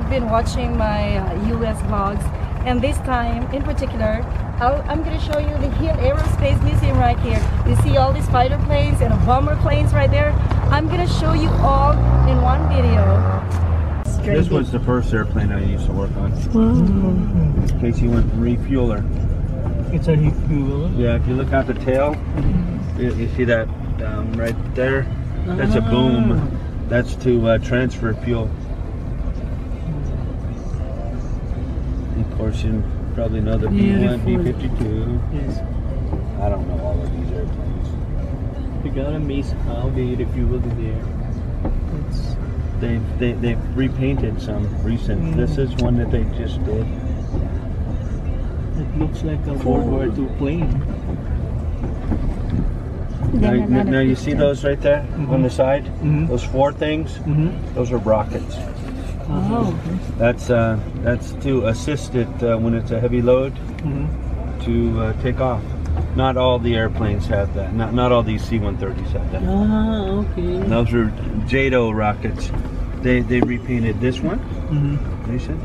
Have been watching my uh, US vlogs and this time in particular I'll, I'm going to show you the Hill Aerospace Museum right here. You see all these fighter planes and bomber planes right there? I'm going to show you all in one video. This was the first airplane I used to work on. In case you want to refuel. It's a fuel. Yeah, if you look out the tail, you, you see that um, right there? That's a boom. That's to uh, transfer fuel. Of course, you probably know the B1, Beautiful. B-52. Yes. I don't know all of these airplanes. You got amazed how they refueled the air. It's They, they, they've repainted some recent. Mm. This is one that they just did. it looks like a World War II plane. Now, now you see those right there on the side? Mhm. Those four things? Mm-hmm. Those are rockets. Oh, That's uh, that's to assist it uh, when it's a heavy load Mm-hmm. to uh, take off. Not all the airplanes have that. Not not all these C-130s have that. Ah, okay. Those are JATO rockets. They they repainted this one. Mm-hmm. They said.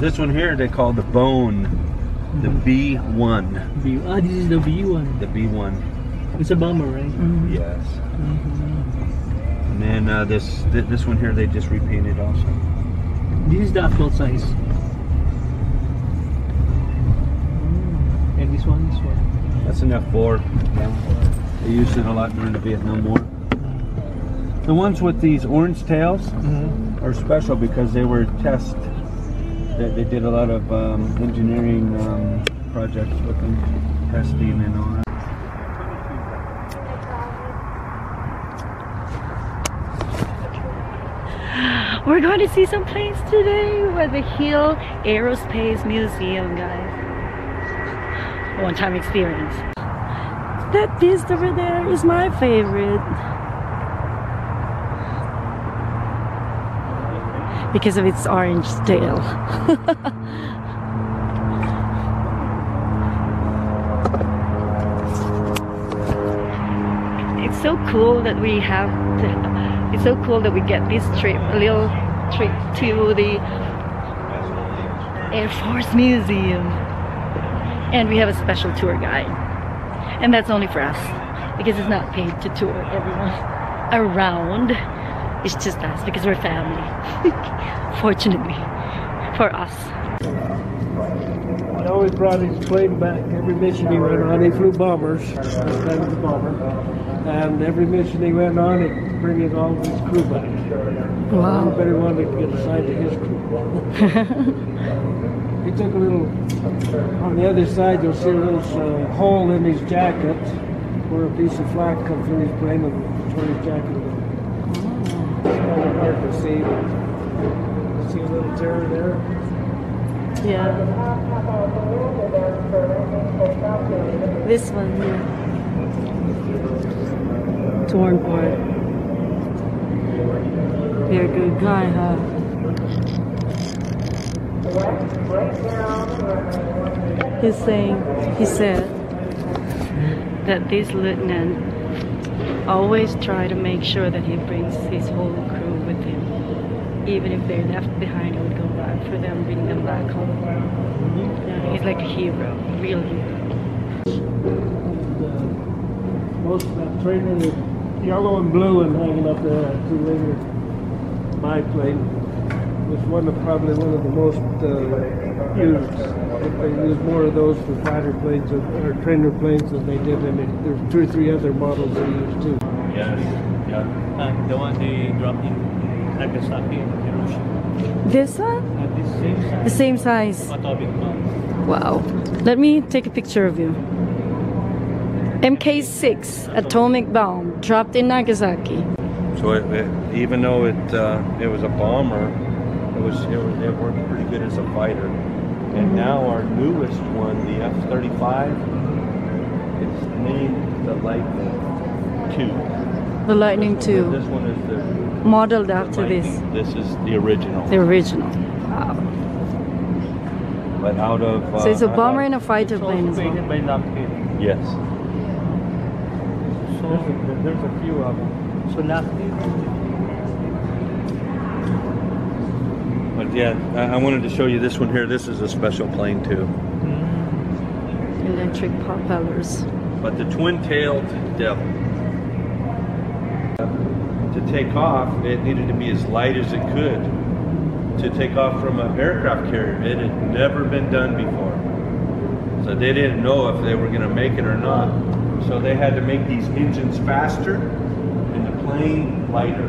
This one here they call the Bone, the B1, B ah, this is the B1. the B1. It's a bomber, right? Yes. And then uh, this th- this one here they just repainted also. This is the actual size. Mm. And this one, this one. That's an F4. Yeah. They used it a lot during the Vietnam War. The ones with these orange tails Mm-hmm. are special because they were test. They, they did a lot of um, engineering um, projects with them, testing and all that. We're going to see some planes today at the Hill Aerospace Museum, guys. One-time experience. That beast over there is my favorite. Because of its orange tail. it's so cool that we have it's so cool that we get this trip a little trip to the air force museum and we have a special tour guide and that's only for us because it's not paid to tour everyone around it's just us because we're family fortunately for us He always brought his plane back. Every mission he went on, he flew bombers. Bomber. And every mission he went on, he'd bring his all his crew back. Wow Everybody wanted to get assigned to his crew. he took a little, on the other side, you'll see a little uh, hole in his jacket where a piece of flak comes through his plane and tore his jacket. It's kind of hard to see. but See a little tear there? yeah this one here torn part you're a good guy huh? He's saying he said that this lieutenant always try to make sure that he brings his whole crew with him even if they're left behind he would go back for them bring them back home. Yeah, he's like a hero real hero. Most uh, of that uh, training is yellow and blue and hanging up there, that two liter biplane was one of probably one of the most uh, used. They use more of those for fighter planes or, or trainer planes than they did any. There's two or three other models they use too. Yes. Yeah. And the one they dropped in Nagasaki and Hiroshima. this one At the same the size. same size Atomic bomb. wow let me take a picture of you MK6 atomic bomb dropped in Nagasaki. So it, it, even though it uh, it was a bomber, it was it, was, it worked pretty good as a fighter. And now our newest one, the F-35, it's named the Lightning II. The Lightning This 2, one is the modeled after this, Lightning. This is the original. the original. Wow. But out of uh, So it's a bomber of- and a fighter plane as well. painted by Lockheed. yes. So There's a, there's a few of them. So Lockheed. But yeah, I, I wanted to show you this one here. This is a special plane too. Mm. Electric propellers. But the twin-tailed devil. To take off, it needed to be as light as it could. To take off from an aircraft carrier, it had never been done before. So they didn't know if they were going to make it or not. So they had to make these engines faster and the plane lighter.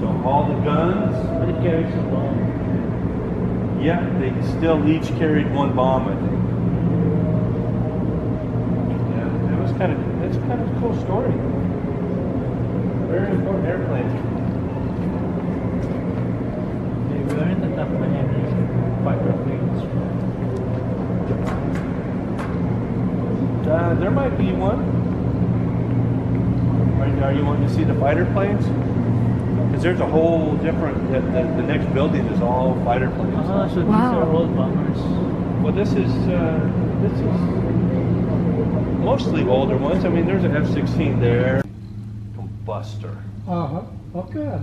So all the guns, But it carries a bomb. yeah, they still each carried one bomb, I think. Yeah, it was kind of, it's kind of a cool story. Very important airplane. They by fighter planes. Uh, there might be one. Are, are you wanting to see the fighter planes? Because there's a whole different, the, the, the next building is all fighter planes. Ah, so Wow. these are all bombers. Well, this is, uh, this is mostly older ones. I mean, there's an F-16 there. Combustor. Uh-huh, okay.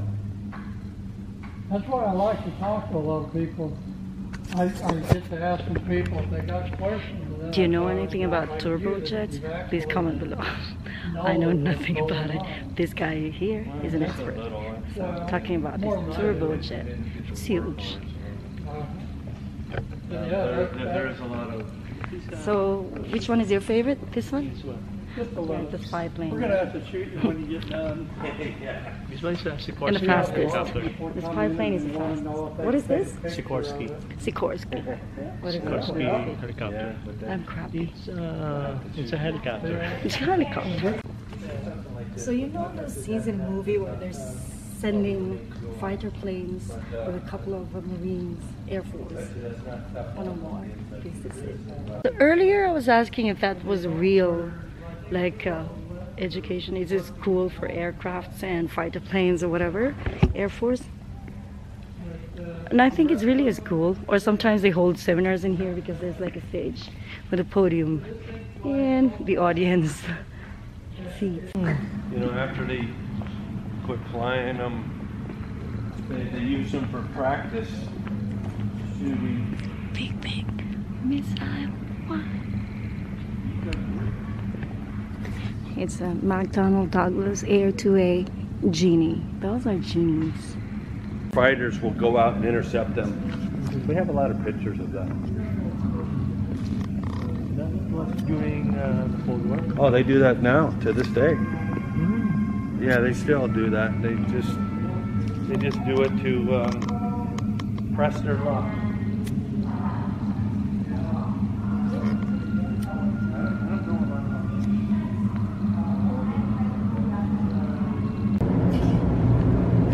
That's why I like to talk to a lot of people. I, I get to ask some people if they got questions. Do you know anything about I do turbojets? Please comment below. I know nothing about it. This guy here is an expert. So talking about this turbojet, it's huge. Uh-huh. Yeah, There, there- there's a lot of. So which one is your favorite? This one? This one. Just a Yeah, little. the spy plane. We're gonna have to shoot you when you get done. This one is a Sikorsky And the fastest. helicopter. The spy plane is the fastest. What is this? Sikorsky. Sikorsky. What is Sikorsky it? helicopter. I'm crappy. It's uh, it's a helicopter. It's a helicopter. So you know the scenes in movie where they're sending fighter planes with a couple of uh, Marines, Air Force, one or more. This is it. So earlier I was asking if that was real, like uh, education. Is it school for aircrafts and fighter planes or whatever, Air Force? And I think it's really a school. Or sometimes they hold seminars in here because there's like a stage with a podium and the audience seats. You know, after they quit flying them, they, they use them for practice shooting. Big, big missile one. It's a McDonnell Douglas Air 2A Genie. Those are genies. Fighters will go out and intercept them. We have a lot of pictures of that. That was during uh, the Cold War. Oh, they do that now to this day. Yeah, they still do that. They just they just do it to um, press their luck.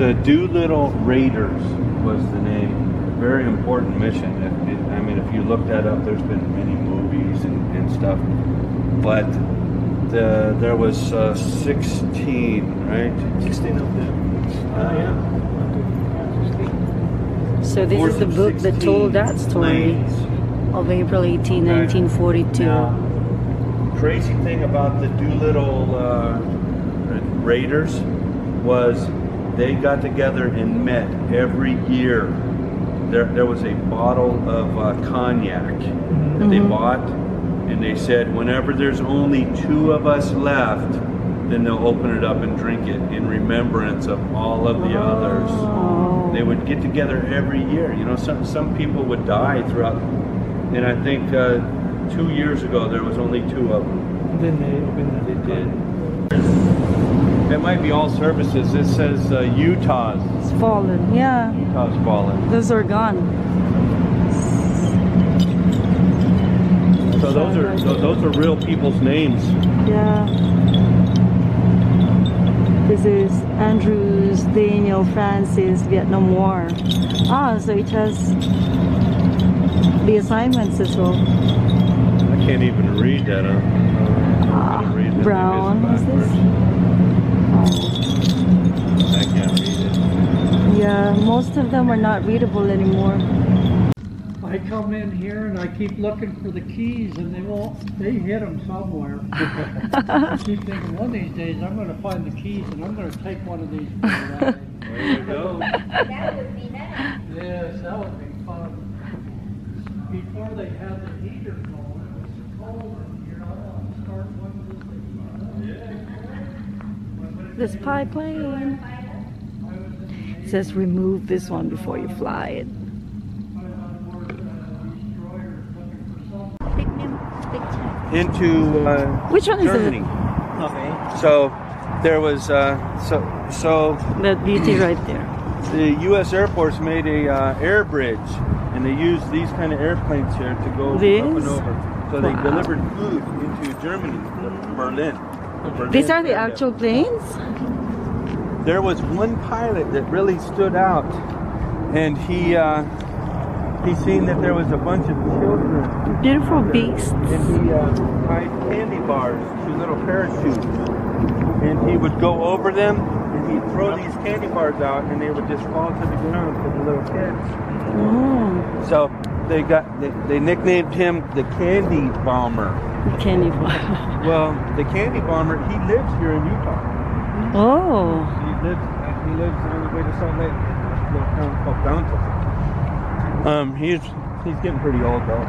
The Doolittle Raiders was the name. Very important mission. If it- I mean, if you look that up, there's been many movies and, and stuff. But the, there was uh, 16, right? 16 of them. Ah, yeah. So this is the book that told that story of April 18, 1942. Now, crazy thing about the Doolittle uh, Raiders was they got together and met every year. There, there was a bottle of uh, cognac that they bought, and they said, whenever there's only two of us left, then they'll open it up and drink it in remembrance of all of the others. Oh. They would get together every year. You know, some some people would die throughout, and I think uh, two years ago there was only two of them. Then they opened it. They did. It might be all services. This says uh, Utah's. It's fallen, yeah. Utah's fallen. Those are gone. So those are those are real people's names. Yeah. This is Andrews, Daniel, Francis, Vietnam War. Ah, so it has the assignments as well. I can't even read that. I'm gonna read the Brown, I can't read it. Yeah, most of them are not readable anymore. I come in here and I keep looking for the keys and they won't, they hit them somewhere. I keep thinking, one of these days I'm gonna find the keys and I'm gonna take one of these. for a ride." There you go. That would be nice. Yes, that would be fun. Before they had the heater going, it was cold in here, I want to start one of these. This pie plane. It says remove this one before you fly it. Into uh, Which one is Germany. it? Okay. So there was uh, so so That beauty right there. the U.S. Air Force made a uh, air bridge, and they used these kind of airplanes here to go up and over. So they delivered food into Germany, Berlin. These are the actual planes? There was one pilot that really stood out, and he uh, he seen that there was a bunch of children, Beautiful beasts. and he uh, tied candy bars to little parachutes, and he would go over them, and he'd throw these candy bars out, and they would just fall to the ground for the little kids. Oh, So they got they, they nicknamed him the Candy Bomber. candy bar. Well, the Candy Bomber, he lives here in Utah. Oh, He lives he lives on the way to Salt Lake, a little town called Bountiful. Um, he's he's getting pretty old though.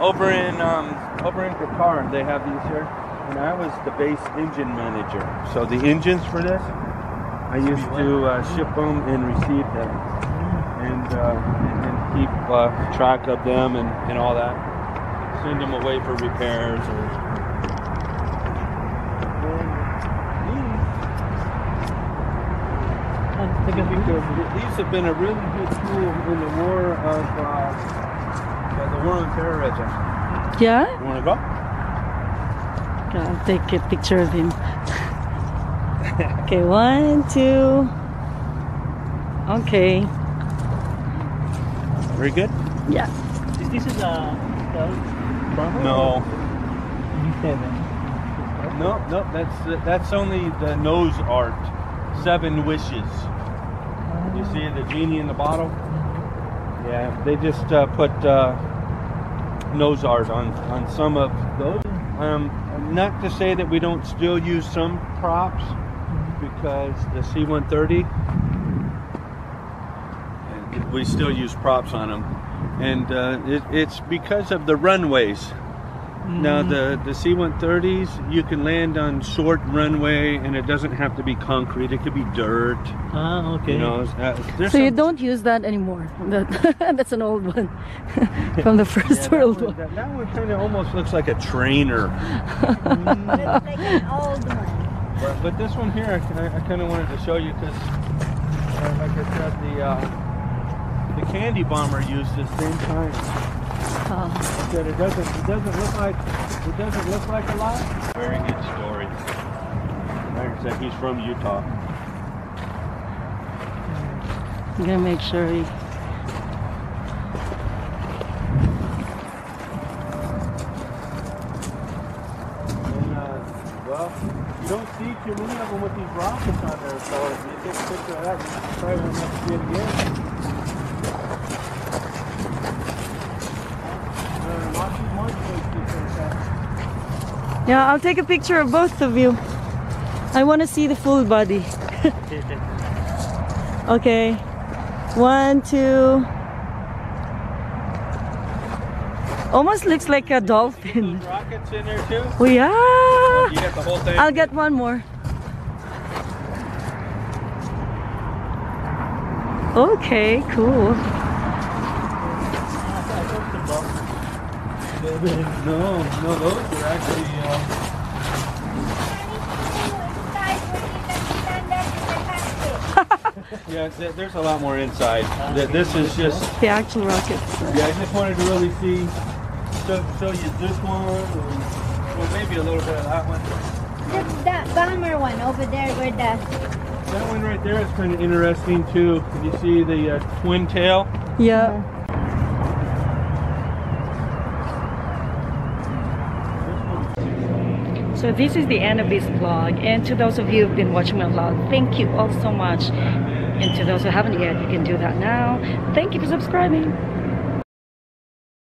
Over in um, over in Qatar, they have these here, and I was the base engine manager. So the engines for this, I used to uh, ship them and receive them, and uh, and, keep uh, track of them and, and all that. Send them away for repairs or. Take. These have been a really good tool in the war of uh, the war on terrorism. yeah? You want to go? I'll take a picture of him. okay, one, two. Okay, Very good. yeah. Is this is a the bomber? No, D7. no, no. That's that's only the nose art. Seven wishes. You see the genie in the bottle? Yeah, they just uh, put uh, nose art on on some of those. Um, not to say that we don't still use some props because the C-130 and we still use props on them, and uh, it, it's because of the runways. Now the the C-130s you can land on short runway and it doesn't have to be concrete. It could be dirt. Ah, okay. You know, uh, there's So you don't use that anymore. That, that's an old one from the First that World one, War. that, that one kind of almost looks like a trainer. Looks like an old one. But, but this one here, I, I kind of wanted to show you because, uh, like I said, the uh, the candy bomber used the same kind. Oh, I said it doesn't it doesn't look like it doesn't look like a lot. Very good story. Like I said, he's from Utah. I'm gonna make sure he. Uh, well, you don't see too many of them with these rockets on there, so if you take a picture of that, you probably won't have to see it again. Uh, Lockheed Martin always keeps those out. Yeah, I'll take a picture of both of you. I want to see the full body. Okay. One, two. Almost looks like a dolphin. Rockets in there too? Oh, yeah. Got the whole thing? I'll get one more. Okay, cool. No, no, those are actually. Uh, yeah, there's a lot more inside. Th- This is just. The actual rockets. Yeah, I just wanted to really see show, show you this one, or, well, maybe a little bit of that one. The, that bomber one over there where the That one right there is kind of interesting too. Can You see the uh, twin tail? Yeah. So this is the end of this vlog. And to those of you who've been watching my vlog, thank you all so much. And to those who haven't yet, you can do that now. Thank you for subscribing.